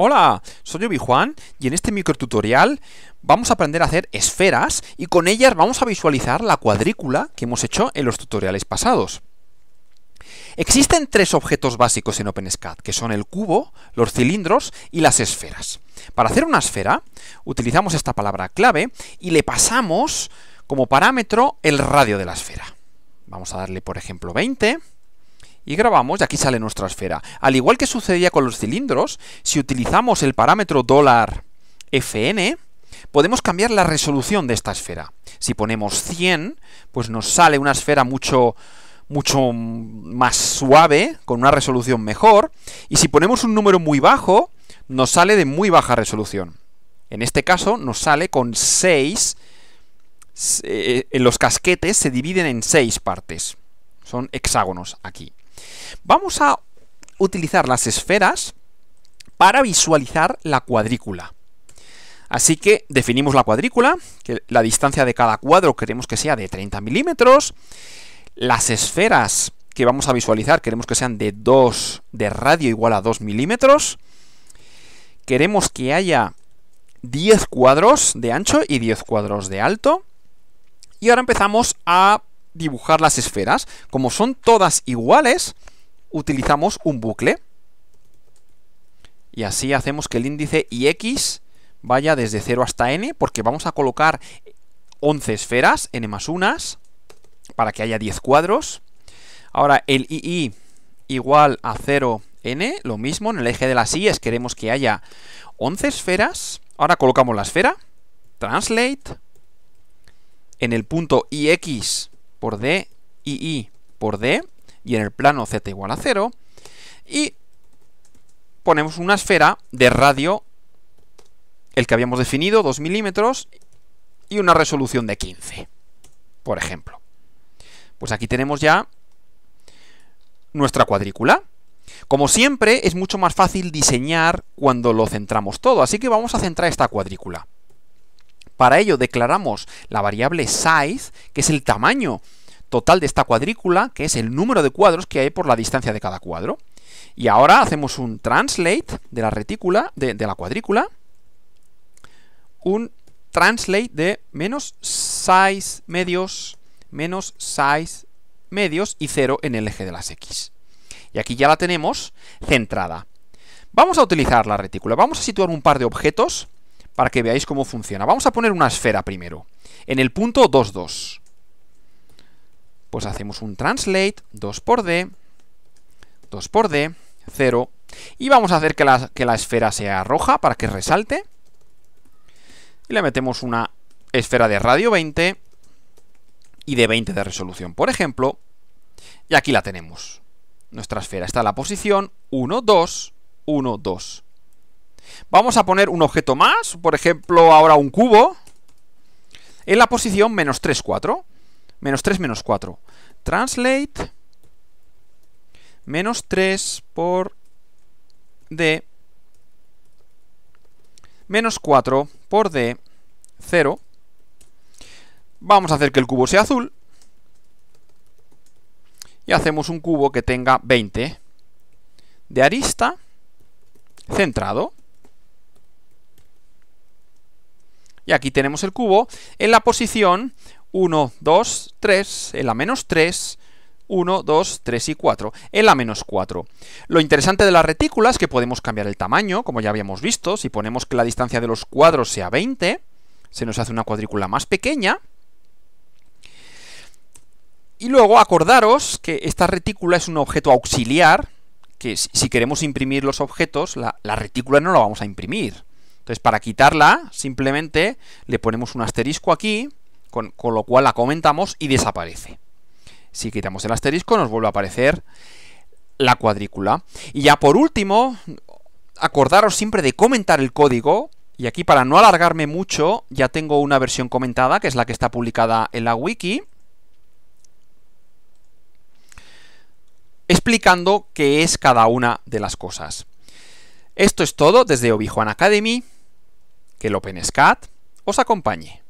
Hola, soy Obi-Juan y en este microtutorial vamos a aprender a hacer esferas y con ellas vamos a visualizar la cuadrícula que hemos hecho en los tutoriales pasados. Existen tres objetos básicos en OpenSCAD, que son el cubo, los cilindros y las esferas. Para hacer una esfera, utilizamos esta palabra clave y le pasamos como parámetro el radio de la esfera. Vamos a darle, por ejemplo, 20 y grabamos y aquí sale nuestra esfera. Al igual que sucedía con los cilindros, si utilizamos el parámetro $fn, podemos cambiar la resolución de esta esfera. Si ponemos 100, pues nos sale una esfera mucho mucho más suave, con una resolución mejor, y si ponemos un número muy bajo, nos sale de muy baja resolución. En este caso nos sale con 6, eh, en los casquetes se dividen en 6 partes. Son hexágonos aquí. Vamos a utilizar las esferas para visualizar la cuadrícula. Así que definimos la cuadrícula, que la distancia de cada cuadro queremos que sea de 30 milímetros. Las esferas que vamos a visualizar queremos que sean de 2 de radio igual a 2 milímetros. Queremos que haya 10 cuadros de ancho y 10 cuadros de alto. Y ahora empezamos a dibujar las esferas. Como son todas iguales, utilizamos un bucle. Y así hacemos que el índice IX vaya desde 0 hasta n, porque vamos a colocar 11 esferas, n más unas, para que haya 10 cuadros. Ahora el II igual a 0n, lo mismo, en el eje de las I's queremos que haya 11 esferas. Ahora colocamos la esfera, translate, en el punto IX por D, II por D, y en el plano z igual a 0, y ponemos una esfera de radio, el que habíamos definido, 2 milímetros, y una resolución de 15, por ejemplo. Pues aquí tenemos ya nuestra cuadrícula. Como siempre, es mucho más fácil diseñar cuando lo centramos todo, así que vamos a centrar esta cuadrícula. Para ello declaramos la variable size, que es el tamaño total de esta cuadrícula, que es el número de cuadros que hay por la distancia de cada cuadro. Y ahora hacemos un translate de la retícula, de, la cuadrícula, un translate de menos size medios, menos size medios y 0 en el eje de las X. Y aquí ya la tenemos centrada. Vamos a utilizar la retícula. Vamos a situar un par de objetos para que veáis cómo funciona. Vamos a poner una esfera primero, en el punto 2, 2 pues hacemos un translate 2 por D, 2 por D, 0, y vamos a hacer que la, que la esfera sea roja para que resalte. Y le metemos una esfera de radio 20 y de 20 de resolución, por ejemplo. Y aquí la tenemos. Nuestra esfera está en la posición 1, 2, 1, 2. Vamos a poner un objeto más, por ejemplo, ahora un cubo, en la posición menos 3, 4. Menos 3, menos 4. Translate. Menos 3 por D. Menos 4 por D. 0. Vamos a hacer que el cubo sea azul. Y hacemos un cubo que tenga 20 de arista centrado. Y aquí tenemos el cubo en la posición 1, 2, 3, en la menos 3, 1, 2, 3 y 4, en la menos 4. Lo interesante de la retícula es que podemos cambiar el tamaño, como ya habíamos visto, si ponemos que la distancia de los cuadros sea 20, se nos hace una cuadrícula más pequeña. Y luego acordaros que esta retícula es un objeto auxiliar, que si queremos imprimir los objetos, la, la retícula no la vamos a imprimir. Entonces, para quitarla, simplemente le ponemos un asterisco aquí, con, lo cual la comentamos y desaparece. Si quitamos el asterisco nos vuelve a aparecer la cuadrícula. Y ya por último, acordaros siempre de comentar el código. Y aquí para no alargarme mucho, ya tengo una versión comentada, que es la que está publicada en la wiki. Explicando qué es cada una de las cosas. Esto es todo desde Obi Academy. Que el OpenSCAD os acompañe.